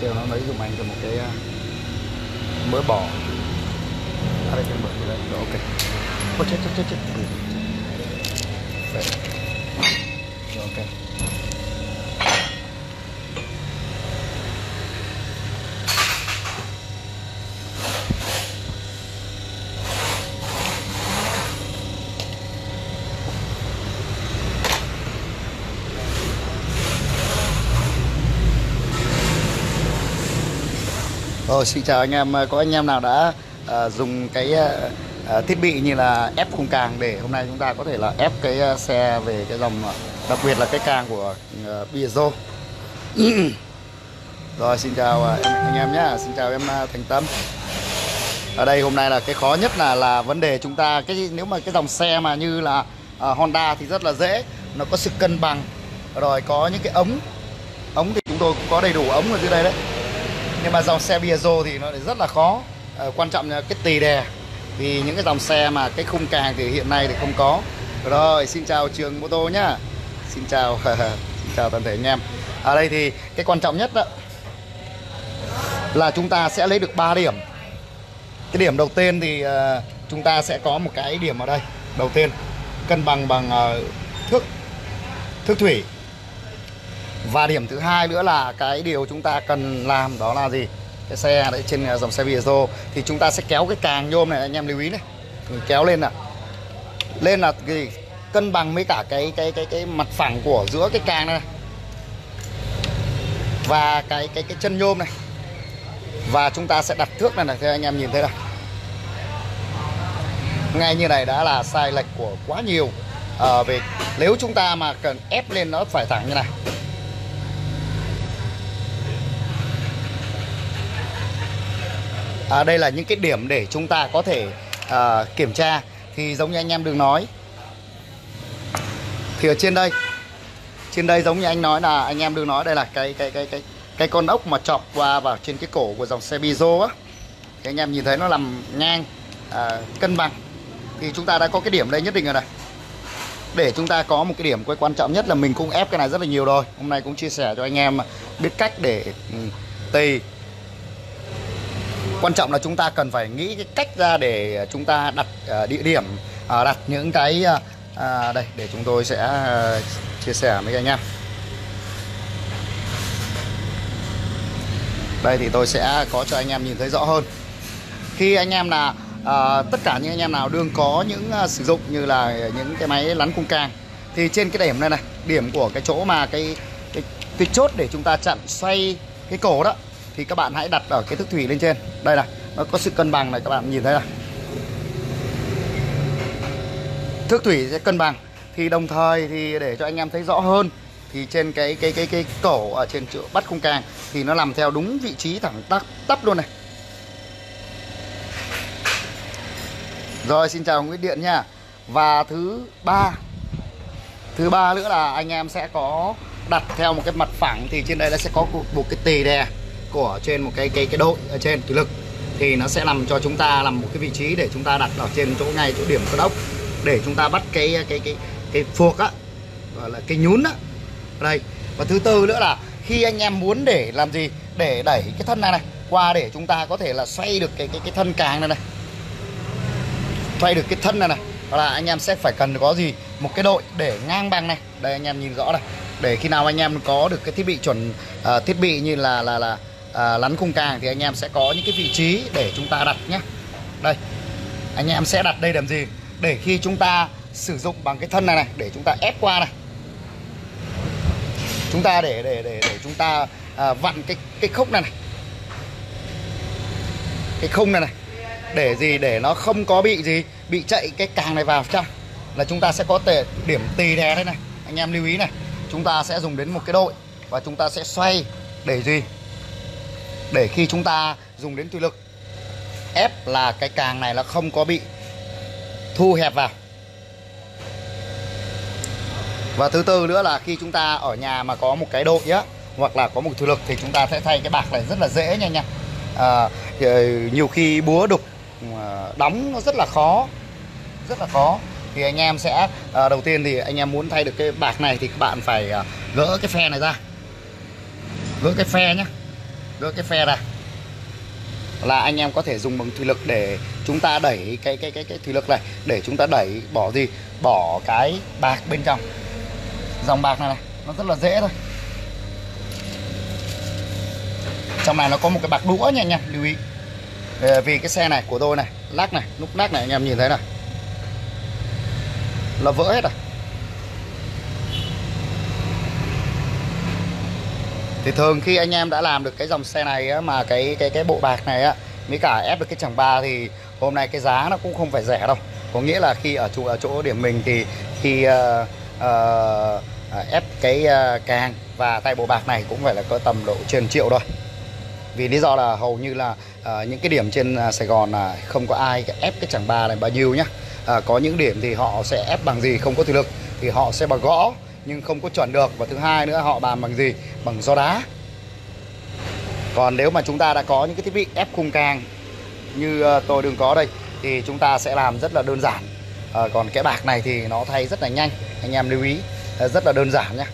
kêu nó lấy dùm anh cho một cái à, mỡ bò. Ở đây cái mỡ đây? Rồi ok. Ôi chết chết chết chết. Rồi, ok. Rồi xin chào anh em, có anh em nào đã uh, dùng cái uh, thiết bị như là ép khung càng để hôm nay chúng ta có thể là ép cái uh, xe về cái dòng đặc biệt là cái càng của uh, Piaggio. Rồi xin chào uh, em, anh em nhé, xin chào em uh, Thành Tâm. Ở đây hôm nay là cái khó nhất là là vấn đề chúng ta cái nếu mà cái dòng xe mà như là uh, Honda thì rất là dễ, nó có sự cân bằng. Rồi có những cái ống. Ống thì chúng tôi cũng có đầy đủ ống ở dưới đây đấy nhưng mà dòng xe Piaggio thì nó rất là khó. À, quan trọng là cái tì đè. Vì những cái dòng xe mà cái khung càng thì hiện nay thì không có. Rồi xin chào trường mô tô nhá. Xin chào xin chào toàn thể anh em. Ở đây thì cái quan trọng nhất đó là chúng ta sẽ lấy được 3 điểm. Cái điểm đầu tiên thì uh, chúng ta sẽ có một cái điểm ở đây. Đầu tiên cân bằng bằng uh, thước thước thủy và điểm thứ hai nữa là cái điều chúng ta cần làm đó là gì? Cái xe đấy trên à, dòng xe Piaggio thì chúng ta sẽ kéo cái càng nhôm này anh em lưu ý này. Mình kéo lên nào lên là gì? Cân bằng với cả cái cái cái cái mặt phẳng của giữa cái càng này, này. và cái cái cái chân nhôm này. Và chúng ta sẽ đặt thước này này theo anh em nhìn thấy này ngay như này đã là sai lệch của quá nhiều. À, về nếu chúng ta mà cần ép lên nó phải thẳng như này. À, đây là những cái điểm để chúng ta có thể à, kiểm tra. Thì giống như anh em đừng nói. Thì ở trên đây trên đây giống như anh nói là anh em đừng nói đây là cái cái cái cái cái con ốc mà chọc qua vào trên cái cổ của dòng xe Bizo á. Thì anh em nhìn thấy nó nằm ngang à, cân bằng. Thì chúng ta đã có cái điểm đây nhất định rồi này. Để chúng ta có một cái điểm quan trọng nhất là mình cũng ép cái này rất là nhiều rồi. Hôm nay cũng chia sẻ cho anh em biết cách để ừ, tì quan trọng là chúng ta cần phải nghĩ cái cách ra để chúng ta đặt ờ, địa điểm ờ, đặt những cái ờ, đây để chúng tôi sẽ chia sẻ với anh em. Đây thì tôi sẽ có cho anh em nhìn thấy rõ hơn. Khi anh em là à, tất cả những anh em nào đương có những uh, sử dụng như là những cái máy lắn cung càng thì trên cái điểm này này điểm của cái chỗ mà cái cái, cái chốt để chúng ta chặn xoay cái cổ đó thì các bạn hãy đặt ở cái thức thủy lên trên. Đây này, nó có sự cân bằng này, các bạn nhìn thấy này. Thước thủy sẽ cân bằng, thì đồng thời thì để cho anh em thấy rõ hơn, thì trên cái cái cái cái cổ ở trên chỗ bắt khung càng thì nó làm theo đúng vị trí thẳng tắp tắp luôn này. Rồi, xin chào Nguyễn Điện nha. Và thứ ba thứ ba nữa là anh em sẽ có đặt theo một cái mặt phẳng thì trên đây nó sẽ có một cái tì đè của trên một cái cái cái đội ở trên thủy lực thì nó sẽ làm cho chúng ta làm một cái vị trí để chúng ta đặt ở trên chỗ ngay chỗ điểm cơ đốc để chúng ta bắt cái cái cái cái phuộc á gọi là cái nhún á. Đây và thứ tư nữa là khi anh em muốn để làm gì? Để đẩy cái thân này này qua để chúng ta có thể là xoay được cái cái cái thân càng này này. Xoay được cái thân này này là anh em sẽ phải cần có gì? Một cái đội để ngang bằng này. Đây anh em nhìn rõ này. Để khi nào anh em có được cái thiết bị chuẩn uh, thiết bị như là là là à, lắn khung càng thì anh em sẽ có những cái vị trí để chúng ta đặt nhé đây anh em sẽ đặt đây làm gì? Để khi chúng ta sử dụng bằng cái thân này này để chúng ta ép qua này. Chúng ta để để để để chúng ta à, vặn cái cái khúc này này. Cái khung này này. Để gì? Để nó không có bị gì? Bị chạy cái càng này vào trong là chúng ta sẽ có thể điểm tì đè đây này. Anh em lưu ý này. Chúng ta sẽ dùng đến một cái đội và chúng ta sẽ xoay để gì? Để khi chúng ta dùng đến thủy lực. Ép là cái càng này nó không có bị thu hẹp vào. Và thứ tư nữa là khi chúng ta ở nhà mà có một cái đội á hoặc là có một thủy lực thì chúng ta sẽ thay cái bạc này rất là dễ nha nha à, thì ờ, nhiều khi búa đục à, đóng nó rất là khó rất là khó. Thì anh em sẽ à, đầu tiên thì anh em muốn thay được cái bạc này thì các bạn phải à, gỡ cái phe này ra. Gỡ cái phe nhé gỡ cái phe ra. Là anh em có thể dùng bằng thủy lực để chúng ta đẩy cái cái cái cái thủy lực này, để chúng ta đẩy bỏ gì? Bỏ cái bạc bên trong. Dòng bạc này này, nó rất là dễ thôi. Trong này nó có một cái bạc đũa nha anh em, lưu ý. Ờ, vì cái xe này của tôi này, lắc này nút lắc này, anh em nhìn thấy này. Là vỡ hết rồi. Thì thường khi anh em đã làm được cái dòng xe này á, mà cái cái cái bộ bạc này á mới cả ép được cái chẳng ba thì hôm nay cái giá nó cũng không phải rẻ đâu. Có nghĩa là khi ở chỗ ở chỗ điểm mình thì khi uh, uh, ép cái uh, càng và tay bộ bạc này cũng phải là có tầm độ trên triệu thôi. Vì lý do là hầu như là uh, những cái điểm trên uh, Sài Gòn là không có ai ép cái chẳng ba này bao nhiêu nhá. Uh, có những điểm thì họ sẽ ép bằng gì không có thủy lực thì họ sẽ bằng gõ nhưng không có chuẩn được. Và thứ hai nữa họ bàn bằng gì? Bằng gió đá. Còn nếu mà chúng ta đã có những cái thiết bị ép khung càng như ờ, tôi đừng có đây thì chúng ta sẽ làm rất là đơn giản. À, còn cái bạc này thì nó thay rất là nhanh. Anh em lưu ý ờ, rất là đơn giản nhé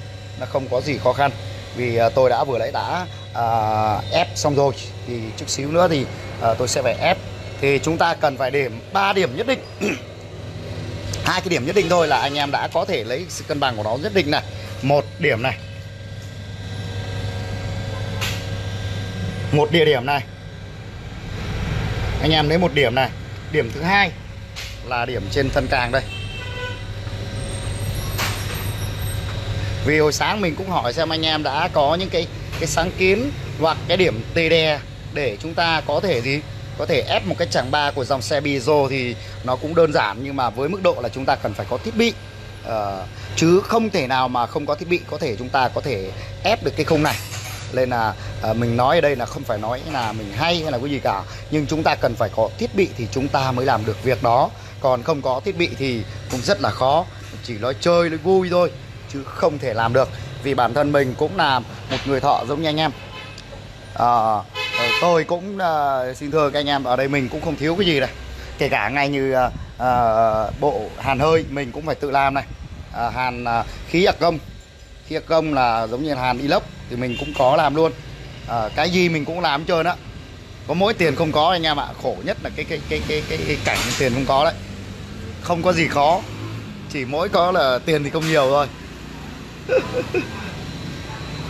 nó không có gì khó khăn. Vì tôi đã vừa lấy đã à, ép xong rồi. Thì chút xíu nữa thì à, tôi sẽ phải ép. Thì chúng ta cần phải điểm 3 điểm nhất định. hai cái điểm nhất định thôi là anh em đã có thể lấy sự cân bằng của nó nhất định này. Một điểm này. Một địa điểm này. Anh em lấy một điểm này. Điểm thứ hai là điểm trên thân càng đây. Vì hồi sáng mình cũng hỏi xem anh em đã có những cái cái sáng kiến hoặc cái điểm tê đè để chúng ta có thể gì? Có thể ép một cái chàng ba của dòng xe Bizo thì nó cũng đơn giản nhưng mà với mức độ là chúng ta cần phải có thiết bị. Uh, chứ không thể nào mà không có thiết bị có thể chúng ta có thể ép được cái khung này. Nên là uh, mình nói ở đây là không phải nói là mình hay hay là cái gì cả. Nhưng chúng ta cần phải có thiết bị thì chúng ta mới làm được việc đó. Còn không có thiết bị thì cũng rất là khó. Chỉ nói chơi nói vui thôi chứ không thể làm được. Vì bản thân mình cũng là một người thợ giống như anh em. Uh, tôi cũng uh, xin thưa các anh em ở đây mình cũng không thiếu cái gì này. Kể cả ngay như uh, uh, bộ hàn hơi mình cũng phải tự làm này. Uh, hàn uh, khí ạc công khí ạc công là giống như hàn inox thì mình cũng có làm luôn. Uh, cái gì mình cũng làm chơi đó có mỗi tiền không có anh em ạ. Khổ nhất là cái cái cái cái cái, cái cảnh tiền không có đấy. Không có gì khó. Chỉ mỗi có là tiền thì không nhiều thôi.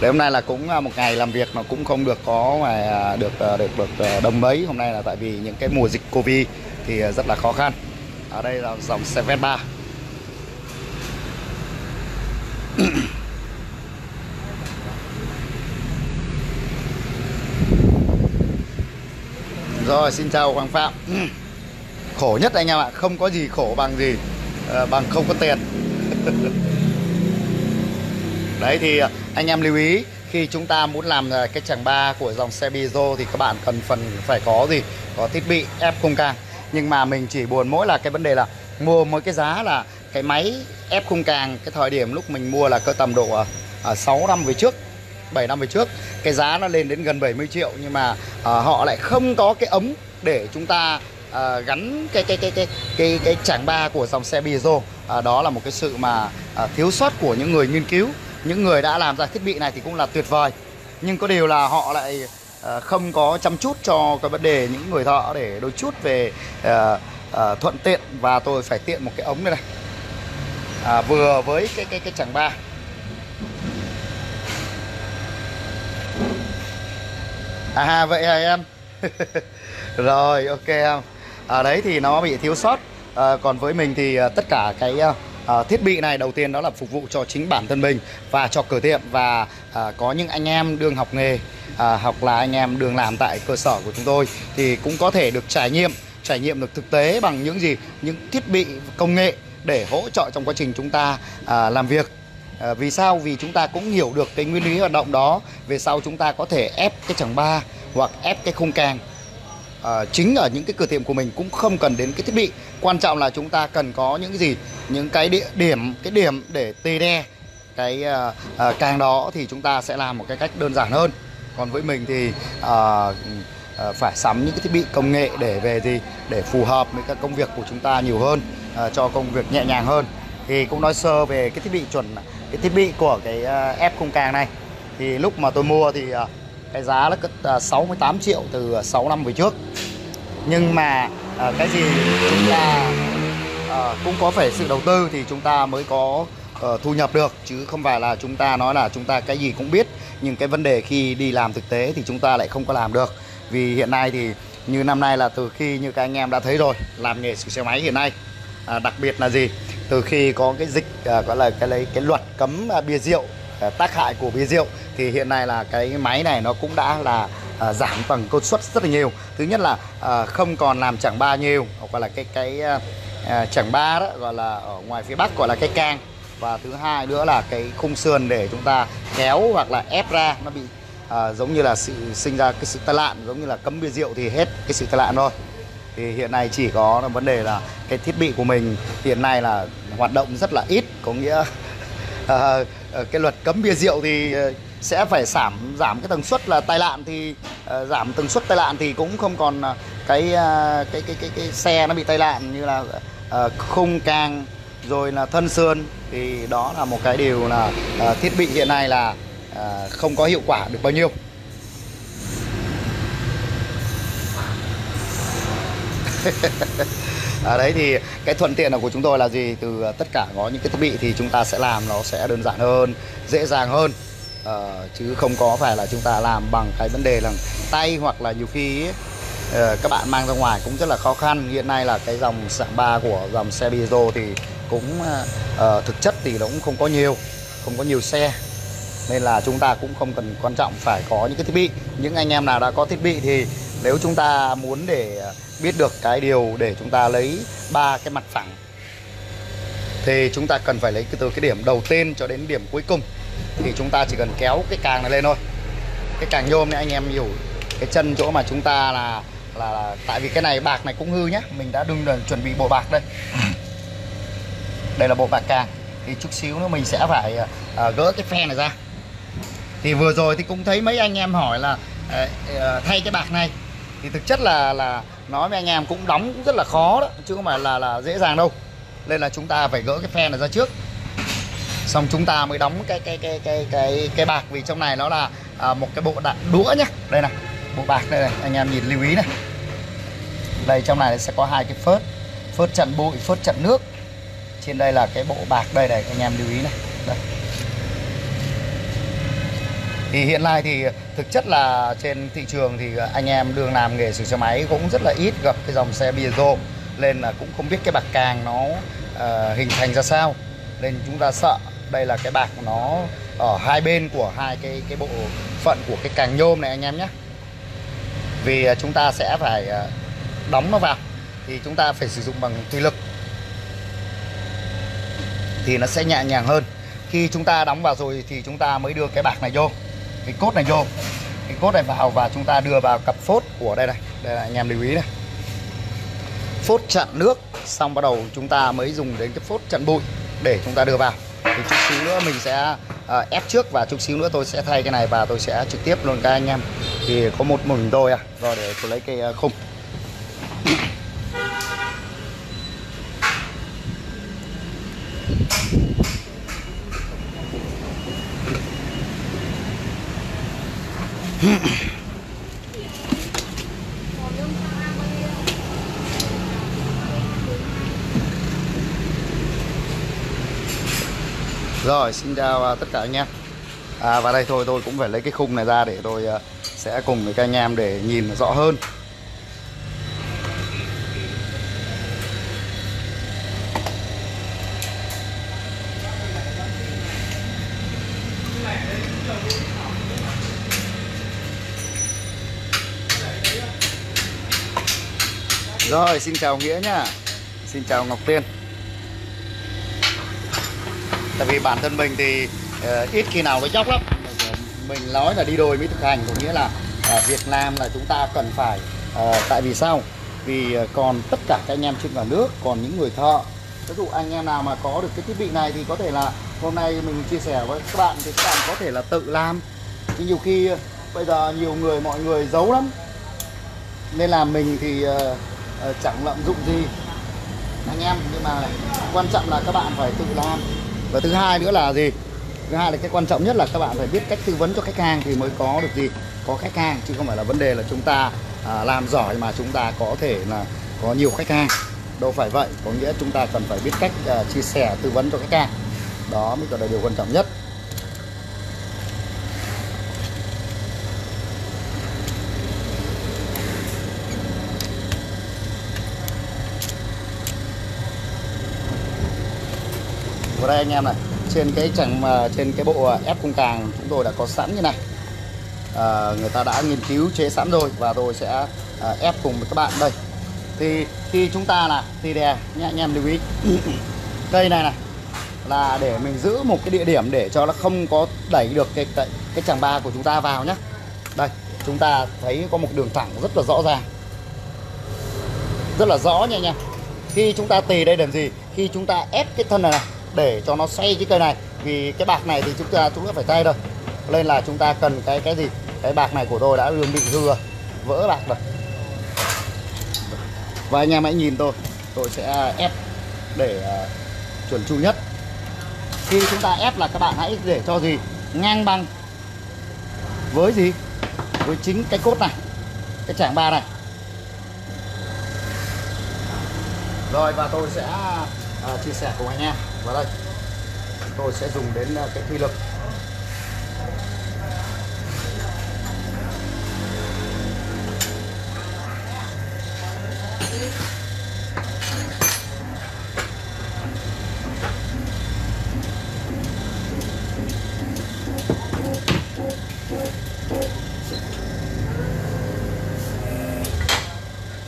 Để hôm nay là cũng à, một ngày làm việc nó cũng không được có mà à, à, được được được đông mấy. Hôm nay là tại vì những cái mùa dịch covid thì rất là khó khăn. Ở đây là dòng xe Vespa. Rồi, xin chào Hoàng Phạm. Khổ nhất anh em ạ, Không có gì khổ bằng gì Bằng không có tiền. Đấy thì anh em lưu ý khi chúng ta muốn làm à, cái chàng ba của dòng xe Bizo thì các bạn cần phần phải có gì? Có thiết bị ép khung càng nhưng mà mình chỉ buồn mỗi là cái vấn đề là mua mỗi cái giá là cái máy ép khung càng cái thời điểm lúc mình mua là cơ tầm độ à, à 6 năm về trước 7 năm về trước. Cái giá nó lên đến gần 70 triệu nhưng mà à, họ lại không có cái ống để chúng ta à, gắn cái cái cái cái cái cái chẳng ba của dòng xe Bizo à, đó là một cái sự mà à, thiếu sót của những người nghiên cứu những người đã làm ra thiết bị này thì cũng là tuyệt vời. Nhưng có điều là họ lại ờ, không có chăm chút cho cái vấn đề những người thợ để đôi chút về uh, uh, thuận tiện. Và tôi phải tiện một cái ống này này. À, vừa với cái cái cái chẳng ba. À vậy hả em? Rồi ok em. Ở à, đấy thì nó bị thiếu sót. À, còn với mình thì tất cả cái uh, thiết bị này đầu tiên đó là phục vụ cho chính bản thân mình và cho cửa tiệm và uh, có những anh em đương học nghề ờ, uh, học là anh em đương làm tại cơ sở của chúng tôi thì cũng có thể được trải nghiệm trải nghiệm được thực tế bằng những gì? Những thiết bị công nghệ để hỗ trợ trong quá trình chúng ta à, làm việc. À, vì sao? Vì chúng ta cũng hiểu được cái nguyên lý hoạt động đó về sau chúng ta có thể ép cái chẳng ba hoặc ép cái khung càng à, chính ở những cái cửa tiệm của mình cũng không cần đến cái thiết bị. Quan trọng là chúng ta cần có những cái gì? Những cái địa điểm cái điểm để tê đe cái à, à, càng đó thì chúng ta sẽ làm một cái cách đơn giản hơn. Còn với mình thì à, à, phải sắm những cái thiết bị công nghệ để về gì để phù hợp với các công việc của chúng ta nhiều hơn à, cho công việc nhẹ nhàng hơn. Thì cũng nói sơ về cái thiết bị chuẩn cái thiết bị của cái ép khung càng này. Thì lúc mà tôi mua thì cái giá là 68 à, triệu từ à, 6 năm về trước. Nhưng mà uh, cái gì chúng ta uh, cũng có phải sự đầu tư thì chúng ta mới có uh, thu nhập được chứ không phải là chúng ta nói là chúng ta cái gì cũng biết. Nhưng cái vấn đề khi đi làm thực tế thì chúng ta lại không có làm được. Vì hiện nay thì như năm nay là từ khi như các anh em đã thấy rồi làm nghề sửa xe máy hiện nay à, đặc biệt là gì? Từ khi có cái dịch à, gọi là cái lấy cái luật cấm à, bia rượu à, tác hại của bia rượu thì hiện nay là cái máy này nó cũng đã là à, giảm bằng công suất rất là nhiều. Thứ nhất là à, không còn làm chẳng ba nhiều hoặc là cái cái à, à chẳng ba đó gọi là ở ngoài phía bắc gọi là cái càng và thứ hai nữa là cái khung sườn để chúng ta kéo hoặc là ép ra nó bị à, giống như là sự sinh ra cái sự tai nạn giống như là cấm bia rượu thì hết cái sự tai nạn thôi. Thì hiện nay chỉ có là vấn đề là cái thiết bị của mình hiện nay là hoạt động rất là ít. Có nghĩa à, à, cái luật cấm bia rượu thì à, sẽ phải giảm giảm cái tần suất là tai nạn thì uh, giảm tần suất tai nạn thì cũng không còn ờ, cái uh, cái, cái cái cái xe nó bị tai nạn như là uh, khung càng rồi là thân sườn thì đó là một cái điều là uh, thiết bị hiện nay là uh, không có hiệu quả được bao nhiêu. À, đấy thì cái thuận tiện của chúng tôi là gì? Từ tất cả có những cái thiết bị thì chúng ta sẽ làm nó sẽ đơn giản hơn dễ dàng hơn uh, chứ không có phải là chúng ta làm bằng cái vấn đề là tay hoặc là nhiều khi ấy, uh, ờ, các bạn mang ra ngoài cũng rất là khó khăn. Hiện nay là cái dòng dạng ba của dòng xe Piaggio thì cũng uh, thực chất thì nó cũng không có nhiều không có nhiều xe. Nên là chúng ta cũng không cần quan trọng phải có những cái thiết bị. Những anh em nào đã có thiết bị thì nếu chúng ta muốn để biết được cái điều để chúng ta lấy ba cái mặt phẳng thì chúng ta cần phải lấy từ cái điểm đầu tiên cho đến điểm cuối cùng thì chúng ta chỉ cần kéo cái càng này lên thôi. Cái càng nhôm này anh em hiểu cái chân chỗ mà chúng ta là là, là tại vì cái này bạc này cũng hư nhá. Mình đã đừng chuẩn bị bộ bạc đây. Đây là bộ bạc càng. Thì chút xíu nữa mình sẽ phải uh, gỡ cái phe này ra. Thì vừa rồi thì cũng thấy mấy anh em hỏi là uh, uh, thay cái bạc này. Thì thực chất là là nói với anh em cũng đóng cũng rất là khó đó chứ không phải là là dễ dàng đâu. Nên là chúng ta phải gỡ cái phe này ra trước xong chúng ta mới đóng cái cái cái cái cái cái bạc vì trong này nó là à, một cái bộ đạn đũa nhá. Đây này bộ bạc đây này anh em nhìn lưu ý này. Đây trong này sẽ có hai cái phớt phớt chặn bụi phớt chặn nước. Trên đây là cái bộ bạc đây này anh em lưu ý này. Đây. Thì hiện nay thì thực chất là trên thị trường thì anh em đường làm nghề sửa xe máy cũng rất là ít gặp cái dòng xe Piaggio nên là cũng không biết cái bạc càng nó uh, hình thành ra sao. Nên chúng ta sợ đây là cái bạc nó ở hai bên của hai cái cái bộ phận của cái càng nhôm này anh em nhé. Vì à, chúng ta sẽ phải à, đóng nó vào, thì chúng ta phải sử dụng bằng thủy lực. Thì nó sẽ nhẹ nhàng hơn. Khi chúng ta đóng vào rồi thì chúng ta mới đưa cái bạc này vô, cái cốt này vô. Cái cốt này vào và chúng ta đưa vào cặp phốt của đây này. Đây là anh em lưu ý này. Phốt chặn nước, xong bắt đầu chúng ta mới dùng đến cái phốt chặn bụi để chúng ta đưa vào thì chút xíu nữa mình sẽ uh, ép trước và chút xíu nữa tôi sẽ thay cái này và tôi sẽ trực tiếp luôn các anh em. Thì có một mình tôi à rồi để tôi lấy cái ờ, khung. Rồi xin chào à, tất cả anh em. À, Và đây thôi tôi cũng phải lấy cái khung này ra để tôi à, sẽ cùng với các anh em để nhìn rõ hơn. Rồi xin chào Nghĩa nha Xin chào Ngọc Tiên. Tại vì bản thân mình thì uh, ít khi nào nó dốc lắm. Mình nói là đi đôi mới thực hành Có nghĩa là uh, Việt Nam là chúng ta cần phải uh, Tại vì sao? Vì uh, còn tất cả các anh em trên cả nước Còn những người thợ. Ví dụ anh em nào mà có được cái thiết bị này Thì có thể là hôm nay mình chia sẻ với các bạn Thì các bạn có thể là tự làm. Nhưng nhiều khi uh, bây giờ nhiều người mọi người giấu lắm. Nên là mình thì uh, uh, chẳng lợi dụng gì. Anh em nhưng mà quan trọng là các bạn phải tự làm và thứ hai nữa là gì? Thứ hai là cái quan trọng nhất là các bạn phải biết cách tư vấn cho khách hàng thì mới có được gì? Có khách hàng chứ không phải là vấn đề là chúng ta à, làm giỏi mà chúng ta có thể là có nhiều khách hàng. Đâu phải vậy có nghĩa chúng ta cần phải biết cách à, chia sẻ tư vấn cho khách hàng. Đó mới là điều quan trọng nhất. Vào đây anh em này. Trên cái chẳng mà trên cái bộ à, ép cung càng chúng tôi đã có sẵn như này. À, người ta đã nghiên cứu chế sẵn rồi và tôi sẽ à, ép cùng với các bạn đây. Thì khi chúng ta là thì đè nhé anh em lưu ý. Cây này này là để mình giữ một cái địa điểm để cho nó không có đẩy được cái cái, cái chẳng ba của chúng ta vào nhé đây chúng ta thấy có một đường thẳng rất là rõ ràng. Rất là rõ nha anh em. Khi chúng ta tì đây làm gì? Khi chúng ta ép cái thân này, này để cho nó xoay cái cây này. Vì cái bạc này thì chúng ta chúng ta phải tay rồi nên là chúng ta cần cái cái gì? Cái bạc này của tôi đã đường bị hư rồi vỡ bạc rồi. Và anh em hãy nhìn tôi. Tôi sẽ ép để uh, chuẩn chu nhất. Khi chúng ta ép là các bạn hãy để cho gì? Ngang bằng với gì? Với chính cái cốt này cái chảng ba này. Rồi và tôi sẽ uh, chia sẻ cùng anh em vào đây. Tôi sẽ dùng đến ờ, cái thủy lực.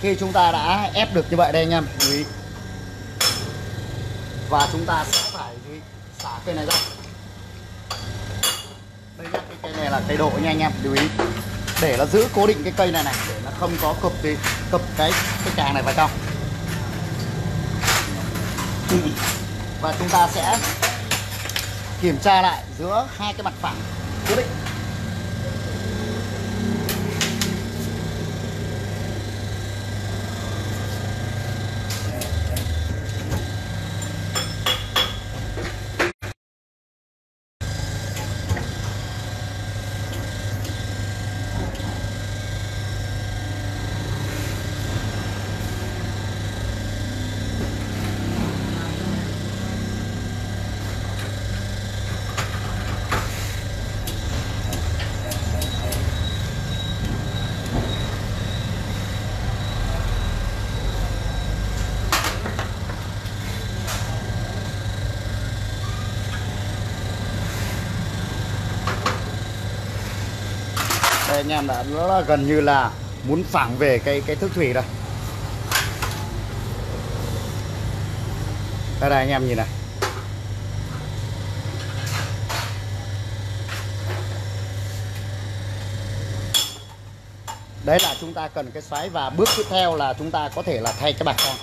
Khi chúng ta đã ép được như vậy đây anh em quý và chúng ta sẽ phải xả cây này ra. Đây nhá, cái cây này là cây độ nha anh em, lưu ý. Để nó giữ cố định cái cây này này, để nó không có cụp thì cụp cái cái càng này vào trong. Và chúng ta sẽ kiểm tra lại giữa hai cái mặt phẳng cố định. Đây, anh em đã nó là gần như là muốn phẳng về cái cái thức thủy rồi. Đây này anh em nhìn này. Đấy là chúng ta cần cái xoáy và bước tiếp theo là chúng ta có thể là thay cái bạc con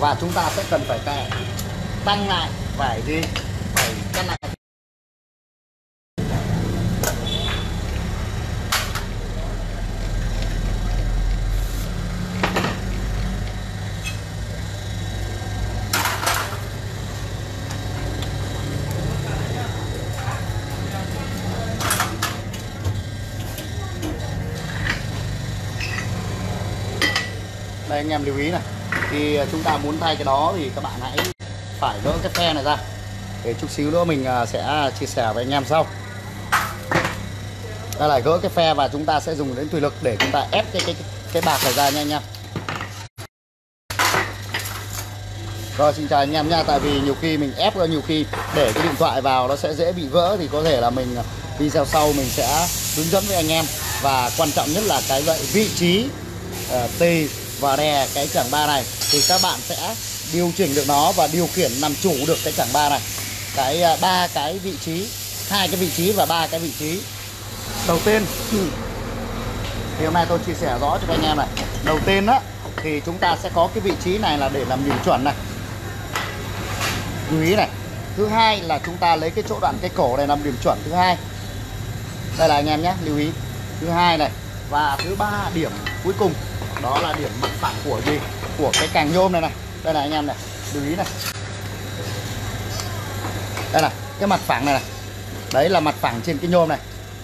và chúng ta sẽ cần phải cài tăng lại, phải gì phải cắt lại. Đây, anh em lưu ý này thì à, chúng ta muốn thay cái đó thì các bạn hãy phải gỡ cái phe này ra. Để chút xíu nữa mình à, sẽ à, chia sẻ với anh em sau. Đây là gỡ cái phe và chúng ta sẽ dùng đến thủy lực để chúng ta ép cái cái cái bạc này ra nha anh em. Rồi xin chào anh em nha. Tại vì nhiều khi mình ép ra nhiều khi để cái điện thoại vào nó sẽ dễ bị vỡ thì có thể là mình video sau mình sẽ hướng dẫn với anh em. Và quan trọng nhất là cái vậy vị trí uh, tì và đè cái chẳng ba này, thì các bạn sẽ điều chỉnh được nó và điều khiển làm chủ được cái chẳng ba này. Cái à, ba cái vị trí, hai cái vị trí và ba cái vị trí. Đầu tiên, thì hôm nay tôi chia sẻ rõ cho các anh em này. Đầu tiên á, thì chúng ta sẽ có cái vị trí này là để làm điểm chuẩn này. Chú ý này. Thứ hai là chúng ta lấy cái chỗ đoạn cái cổ này làm điểm chuẩn thứ hai. Đây là anh em nhé, lưu ý. Thứ hai này, và thứ ba điểm cuối cùng đó là điểm mặt phẳng của gì? Của cái càng nhôm này này. Đây này anh em này, lưu ý này. Đây này, cái mặt phẳng này này. Đấy là mặt phẳng trên cái nhôm này.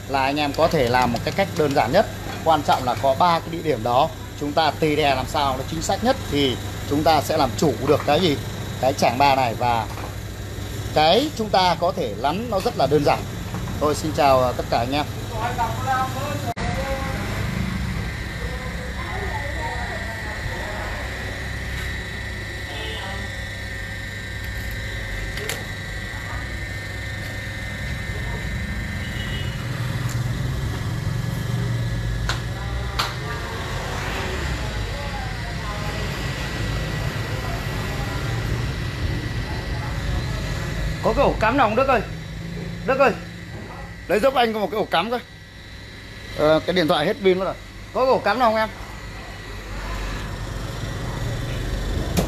Là anh em có thể làm một cái cách đơn giản nhất. Quan trọng là có ba cái địa điểm đó. Chúng ta tì đè làm sao nó chính xác nhất thì chúng ta sẽ làm chủ được cái gì? Cái chảng ba này và cái chúng ta có thể lắn nó rất là đơn giản. Tôi xin chào tất cả anh em. Cái ổ cắm nào không? Đức ơi. Đức ơi. Lấy giúp anh có một cái ổ cắm coi ờ, cái điện thoại hết pin rồi. Có cái ổ cắm nào không em?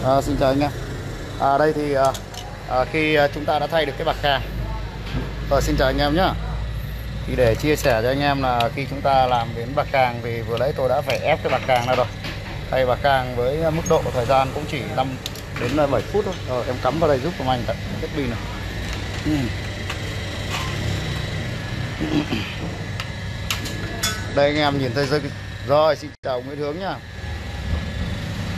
À, xin chào anh em. À, đây thì à, à, khi chúng ta đã thay được cái bạc càng rồi xin chào anh em nhé thì để chia sẻ cho anh em là khi chúng ta làm đến bạc càng thì vừa nãy tôi đã phải ép cái bạc càng này rồi. Thay bạc càng với mức độ thời gian cũng chỉ 5 đến 7 phút thôi. Rồi em cắm vào đây giúp của anh hết pin này Ừ. Ừ. đây anh em nhìn thấy rồi, rồi xin chào Nguyễn Hướng nhá.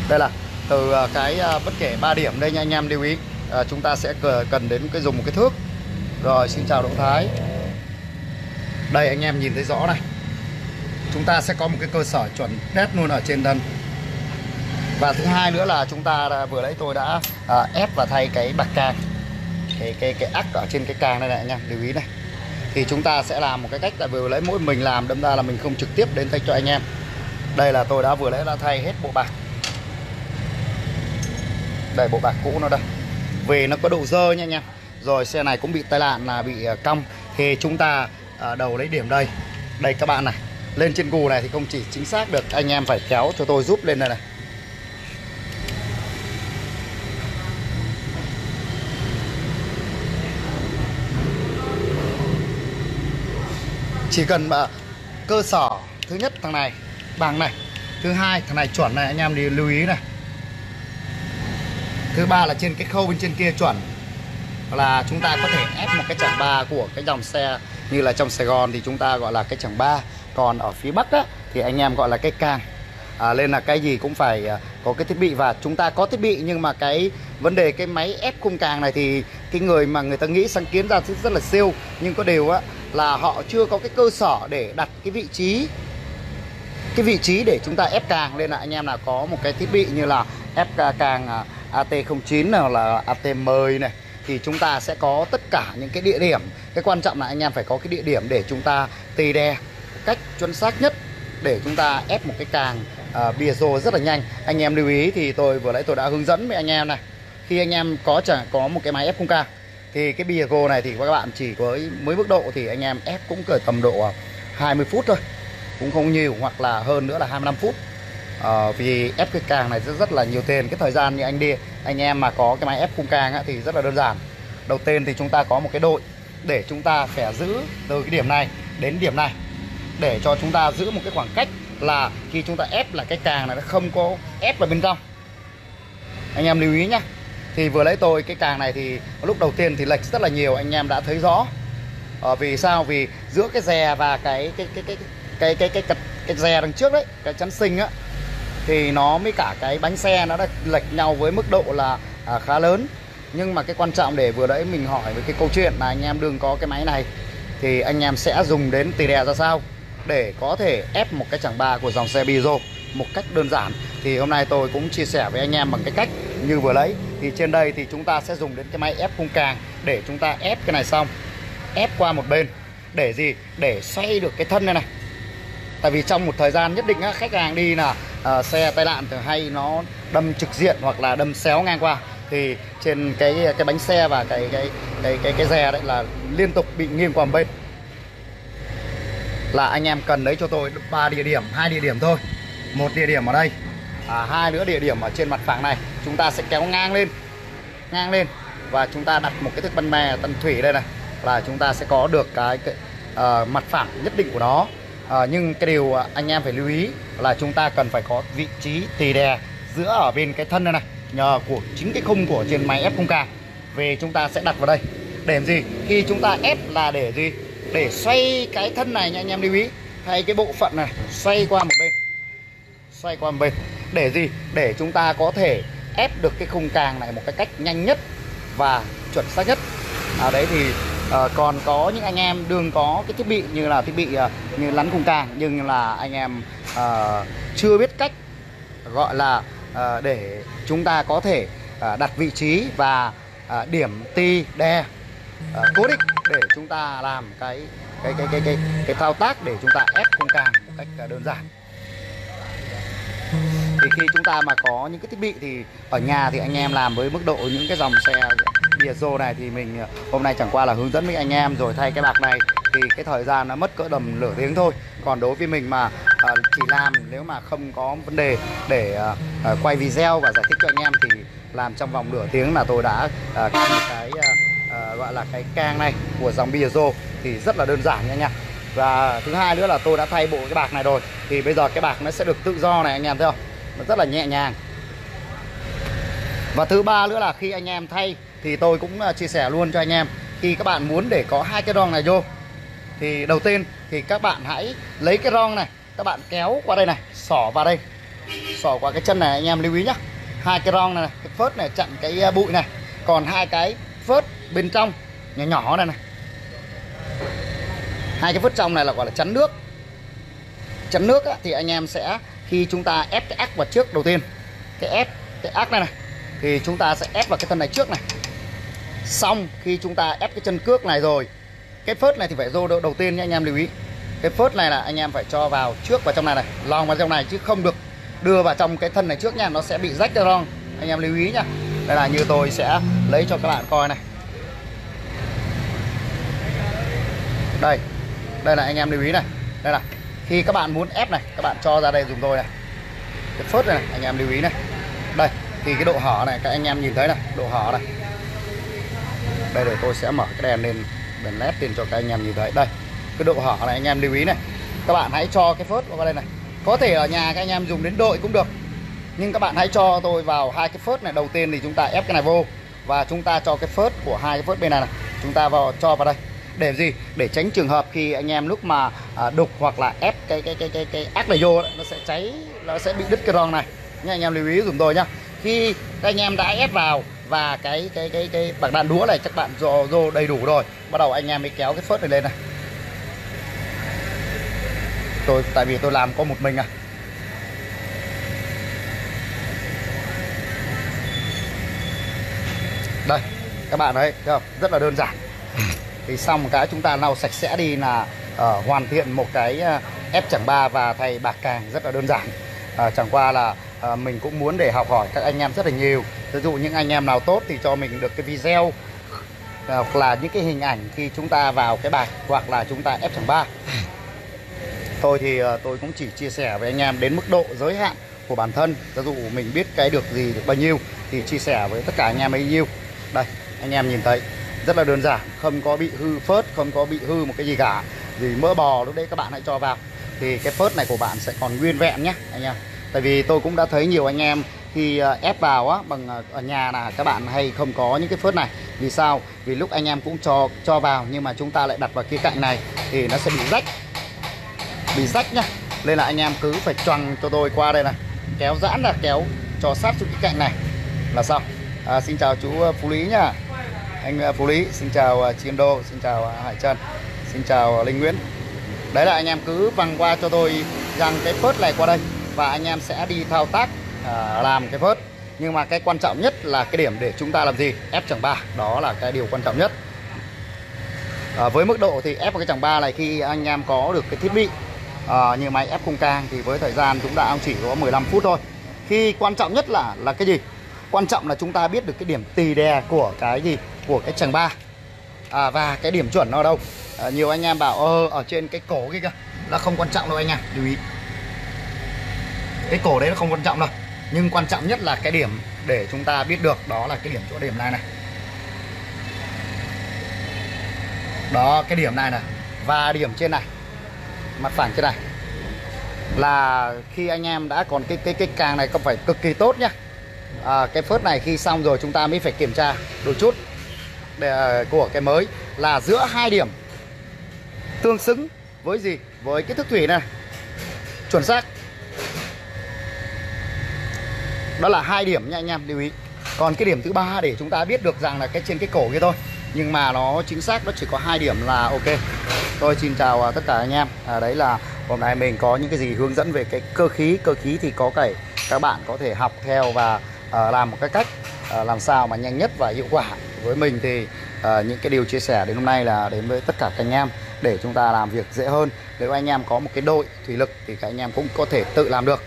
Đây là từ à, cái à, bất kể 3 điểm đây nha anh em lưu ý. À, chúng ta sẽ cần đến cái dùng một cái thước. Rồi xin chào Đỗ Thái. Đây anh em nhìn thấy rõ này. Chúng ta sẽ có một cái cơ sở chuẩn đét luôn ở trên thân. Và thứ hai nữa là chúng ta vừa nãy tôi đã à, ép và thay cái bạc càng cái cái cái ắc ở trên cái càng này này anh em, lưu ý này. Thì chúng ta sẽ làm một cái cách là vừa lấy mỗi mình làm, đâm ra là mình không trực tiếp đến tay cho anh em. Đây là tôi đã vừa lấy, đã thay hết bộ bạc. Đây, bộ bạc cũ nó đây. Về nó có độ dơ nha anh em. Rồi, xe này cũng bị tai nạn là bị à, cong. Thì chúng ta ở đầu lấy điểm đây. Đây, các bạn này. Lên trên gù này thì không chỉ chính xác được, anh em phải kéo cho tôi giúp lên đây này. Chỉ cần mà cơ sở thứ nhất thằng này bằng này thứ hai thằng này chuẩn này anh em đi lưu ý này. Thứ ba là trên cái khâu bên trên kia chuẩn là chúng ta có thể ép một cái chẳng ba của cái dòng xe như là trong Sài Gòn thì chúng ta gọi là cái chẳng ba. Còn ở phía Bắc á, thì anh em gọi là cái càng. À, nên là cái gì cũng phải à, có cái thiết bị và chúng ta có thiết bị nhưng mà cái vấn đề cái máy ép khung càng này thì cái người mà người ta nghĩ sáng kiến ra rất là siêu. Nhưng có điều á là họ chưa có cái cơ sở để đặt cái vị trí cái vị trí để chúng ta ép càng nên là anh em là có một cái thiết bị như là ép càng à, AT09 hoặc là AT10 này thì chúng ta sẽ có tất cả những cái địa điểm. Cái quan trọng là anh em phải có cái địa điểm để chúng ta tì đè cách chuẩn xác nhất để chúng ta ép một cái càng à, uh, bìa rồ rất là nhanh. Anh em lưu ý thì tôi vừa nãy tôi đã hướng dẫn với anh em này. Khi anh em có chẳng có một cái máy ép khung càng thì cái bìa gồ này thì các bạn chỉ với mới mức độ thì anh em ép cũng cỡ tầm độ 20 phút thôi. Cũng không nhiều hoặc là hơn nữa là 25 phút. À, vì ép cái càng này rất rất là nhiều tiền cái thời gian như anh đi anh em mà có cái máy ép khung càng á, thì rất là đơn giản. Đầu tiên thì chúng ta có một cái đội để chúng ta phải giữ từ cái điểm này đến điểm này. Để cho chúng ta giữ một cái khoảng cách là khi chúng ta ép là cái càng này nó không có ép vào bên trong. Anh em lưu ý nhá thì vừa lấy tôi cái càng này thì lúc đầu tiên thì lệch rất là nhiều anh em đã thấy rõ. À, vì sao? Vì giữa cái rè và cái cái cái cái cái cái cái cái, cái rè đằng trước đấy cái chắn sinh á thì nó mới cả cái bánh xe nó đã lệch nhau với mức độ là à, khá lớn. Nhưng mà cái quan trọng để vừa đấy mình hỏi về cái câu chuyện là anh em đừng có cái máy này thì anh em sẽ dùng đến tỷ đè ra sao để có thể ép một cái chẳng ba của dòng xe Bizo một cách đơn giản. Thì hôm nay tôi cũng chia sẻ với anh em bằng cái cách như vừa lấy. Thì trên đây thì chúng ta sẽ dùng đến cái máy ép khung càng để chúng ta ép cái này xong. Ép qua một bên. Để gì? Để xoay được cái thân này này. Tại vì trong một thời gian nhất định á, khách hàng đi là uh, xe tai nạn thường hay nó đâm trực diện hoặc là đâm xéo ngang qua. Thì trên cái cái bánh xe và cái cái cái cái cái rè đấy là liên tục bị nghiêng qua một bên. Là anh em cần lấy cho tôi ba địa điểm hai địa điểm thôi một địa điểm ở đây. À, hai nữa địa điểm ở trên mặt phẳng này. Chúng ta sẽ kéo ngang lên. Ngang lên. Và chúng ta đặt một cái thức bắn mè tân thủy đây này. Là chúng ta sẽ có được cái, cái uh, mặt phẳng nhất định của nó. Uh, nhưng cái điều anh em phải lưu ý là chúng ta cần phải có vị trí tì đè giữa ở bên cái thân đây này nhờ của chính cái khung của trên máy ép khung ca về chúng ta sẽ đặt vào đây. Để làm gì? Khi chúng ta ép là để gì? Để xoay cái thân này nha anh em lưu ý. Hay cái bộ phận này xoay qua xoay qua một bên. Để gì? Để chúng ta có thể ép được cái khung càng này một cái cách nhanh nhất và chuẩn xác nhất. À, đấy thì à, còn có những anh em đương có cái thiết bị như là thiết bị à, như lắn khung càng nhưng là anh em à, chưa biết cách gọi là à, để chúng ta có thể à, đặt vị trí và à, điểm ti đe à, cố định để chúng ta làm cái cái cái cái cái cái thao tác để chúng ta ép khung càng một cách đơn giản thì khi chúng ta mà có những cái thiết bị thì ở nhà thì anh em làm với mức độ những cái dòng xe Piaggio này thì mình ờ, hôm nay chẳng qua là hướng dẫn với anh em rồi thay cái bạc này thì cái thời gian nó mất cỡ tầm nửa tiếng thôi. Còn đối với mình mà uh, chỉ làm nếu mà không có vấn đề để uh, uh, quay video và giải thích cho anh em thì làm trong vòng nửa tiếng là tôi đã uh, cắt cái uh, uh, gọi là cái cang này của dòng Piaggio thì rất là đơn giản nha anh em. Và thứ hai nữa là tôi đã thay bộ cái bạc này rồi thì bây giờ cái bạc nó sẽ được tự do này anh em thấy không? Nó rất là nhẹ nhàng. Và thứ ba nữa là khi anh em thay thì tôi cũng à, chia sẻ luôn cho anh em. Khi các bạn muốn để có hai cái rong này vô thì đầu tiên thì các bạn hãy lấy cái rong này các bạn kéo qua đây này xỏ vào đây. Xỏ qua cái chân này anh em lưu ý nhá. Hai cái rong này, này cái phớt này chặn cái à, bụi này. Còn hai cái phớt bên trong nhỏ nhỏ này này. Hai cái phớt trong này là gọi là chắn nước. Chắn nước á, thì anh em sẽ khi chúng ta ép cái ác vào trước đầu tiên, cái ép cái ác này này, thì chúng ta sẽ ép vào cái thân này trước này. Xong, khi chúng ta ép cái chân cước này rồi, cái phớt này thì phải rô đầu tiên nhé, anh em lưu ý. Cái phớt này là anh em phải cho vào trước vào trong này này, lòng vào trong này chứ không được đưa vào trong cái thân này trước nha nó sẽ bị rách cái rong. Anh em lưu ý nhá đây là như tôi sẽ lấy cho các bạn coi này. Đây đây là anh em lưu ý này. Đây là khi các bạn muốn ép này các bạn cho ra đây dùng tôi này. Cái phớt này, này anh em lưu ý này. Đây thì cái độ hở này các anh em nhìn thấy này độ hở này. Đây để tôi sẽ mở cái đèn lên đèn led lên cho các anh em nhìn thấy. Đây cái độ hở này anh em lưu ý này. Các bạn hãy cho cái phớt vào đây này. Có thể ở nhà các anh em dùng đến đội cũng được. Nhưng các bạn hãy cho tôi vào hai cái phớt này. Đầu tiên thì chúng ta ép cái này vô. Và chúng ta cho cái phớt của hai cái phớt bên này này. Chúng ta vào cho vào đây để gì? Để tránh trường hợp khi anh em lúc mà à, đục hoặc là ép cái cái cái cái cái ác này vô nó sẽ cháy nó sẽ bị đứt cái ron này. Nha anh em lưu ý dùm tôi nhá. Khi anh em đã ép vào và cái cái cái cái bạc đạn đũa này các bạn dồ dồ đầy đủ rồi. Bắt đầu anh em mới kéo cái phớt này lên này. Tôi tại vì tôi làm có một mình à. Đây các bạn thấy không rất là đơn giản thì xong cái chúng ta lau sạch sẽ đi là uh, hoàn thiện một cái ờ, ép chẳng ba và thay bạc càng rất là đơn giản. Uh, chẳng qua là uh, mình cũng muốn để học hỏi các anh em rất là nhiều. Ví dụ những anh em nào tốt thì cho mình được cái video hoặc là những cái hình ảnh khi chúng ta vào cái bài hoặc là chúng ta ép chẳng ba. Tôi thì uh, tôi cũng chỉ chia sẻ với anh em đến mức độ giới hạn của bản thân. Ví dụ mình biết cái được gì được bao nhiêu thì chia sẻ với tất cả anh em ấy nhiêu đây anh em nhìn thấy rất là đơn giản không có bị hư phớt không có bị hư một cái gì cả. Vì mỡ bò lúc đấy các bạn hãy cho vào. Thì cái phớt này của bạn sẽ còn nguyên vẹn nhé anh em. Tại vì tôi cũng đã thấy nhiều anh em khi ờ, ép vào á bằng ờ, ở nhà là các bạn hay không có những cái phớt này. Vì sao? Vì lúc anh em cũng cho cho vào nhưng mà chúng ta lại đặt vào kia cạnh này thì nó sẽ bị rách. Bị rách nhá. Nên là anh em cứ phải choằng cho tôi qua đây này. Kéo giãn là kéo cho sát xuống cái cạnh này. Là xong. À, xin chào chú ờ, Phú Lý nhá anh à, Phú Lý. Xin chào à, Chiên Đô. Xin chào à, Hải Trân xin chào Linh Nguyễn. Đấy là anh em cứ văng qua cho tôi rằng cái phớt này qua đây và anh em sẽ đi thao tác à, làm cái phớt. Nhưng mà cái quan trọng nhất là cái điểm để chúng ta làm gì? Ép chẳng ba. Đó là cái điều quan trọng nhất. À, với mức độ thì ép vào cái chẳng ba này khi anh em có được cái thiết bị. À, như máy ép khung cang thì với thời gian chúng ta chỉ có 15 phút thôi. Khi quan trọng nhất là là cái gì? Quan trọng là chúng ta biết được cái điểm tì đè của cái gì? Của cái chàng ba. À, và cái điểm chuẩn nó ở đâu? À, nhiều anh em bảo ờ, ở trên cái cổ kia kìa là không quan trọng đâu anh em lưu ý. Cái cổ đấy nó không quan trọng đâu nhưng quan trọng nhất là cái điểm để chúng ta biết được đó là cái điểm chỗ điểm này này. Đó cái điểm này này và điểm trên này mặt phẳng trên này là khi anh em đã còn cái cái cái càng này có phải cực kỳ tốt nhá. À, cái phớt này khi xong rồi chúng ta mới phải kiểm tra đôi chút của cái mới là giữa hai điểm. Tương xứng với gì? Với cái thức thủy này. Chuẩn xác. Đó là hai điểm nha anh em lưu ý. Còn cái điểm thứ ba để chúng ta biết được rằng là cái trên cái cổ kia thôi. Nhưng mà nó chính xác nó chỉ có hai điểm là ok. Tôi xin chào à, tất cả anh em. À, đấy là hôm nay mình có những cái gì hướng dẫn về cái cơ khí. Cơ khí thì có cái các bạn có thể học theo và uh, làm một cái cách uh, làm sao mà nhanh nhất và hiệu quả với mình thì uh, những cái điều chia sẻ đến hôm nay là đến với tất cả các anh em để chúng ta làm việc dễ hơn. Nếu anh em có một cái đội thủy lực thì các anh em cũng có thể tự làm được.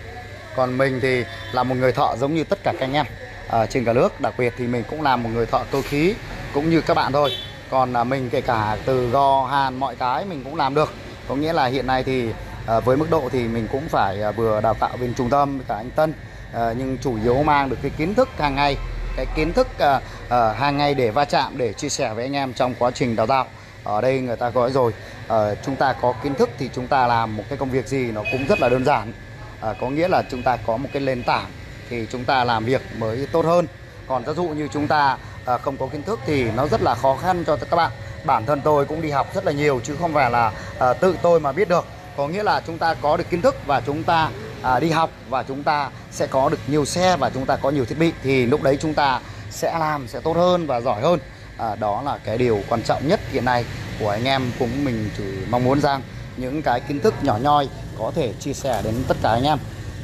Còn mình thì là một người thợ giống như tất cả các anh em uh, trên cả nước. Đặc biệt thì mình cũng là một người thợ cơ khí cũng như các bạn thôi. Còn uh, mình kể cả từ gò hàn mọi cái mình cũng làm được. Có nghĩa là hiện nay thì à, với mức độ thì mình cũng phải à, vừa đào tạo bên trung tâm với cả anh Tân à, nhưng chủ yếu mang được cái kiến thức hàng ngày cái kiến thức à, à, hàng ngày để va chạm để chia sẻ với anh em trong quá trình đào tạo. Ở đây người ta gọi rồi à, chúng ta có kiến thức thì chúng ta làm một cái công việc gì nó cũng rất là đơn giản. À, có nghĩa là chúng ta có một cái nền tảng thì chúng ta làm việc mới tốt hơn. Còn ví dụ như chúng ta à, không có kiến thức thì nó rất là khó khăn cho các bạn. Bản thân tôi cũng đi học rất là nhiều chứ không phải là à, tự tôi mà biết được. Có nghĩa là chúng ta có được kiến thức và chúng ta à, đi học và chúng ta sẽ có được nhiều xe và chúng ta có nhiều thiết bị thì lúc đấy chúng ta sẽ làm sẽ tốt hơn và giỏi hơn. À, đó là cái điều quan trọng nhất hiện nay của anh em cũng mình chỉ mong muốn rằng những cái kiến thức nhỏ nhoi có thể chia sẻ đến tất cả anh em.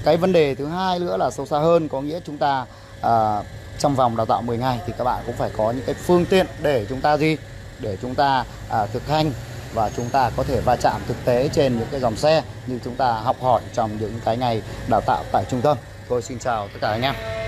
Cái vấn đề thứ hai nữa là sâu xa hơn có nghĩa chúng ta à, trong vòng đào tạo 10 ngày thì các bạn cũng phải có những cái phương tiện để chúng ta gì để chúng ta à, thực hành và chúng ta có thể va chạm thực tế trên những cái dòng xe như chúng ta học hỏi trong những cái ngày đào tạo tại trung tâm. Tôi xin chào tất cả anh em.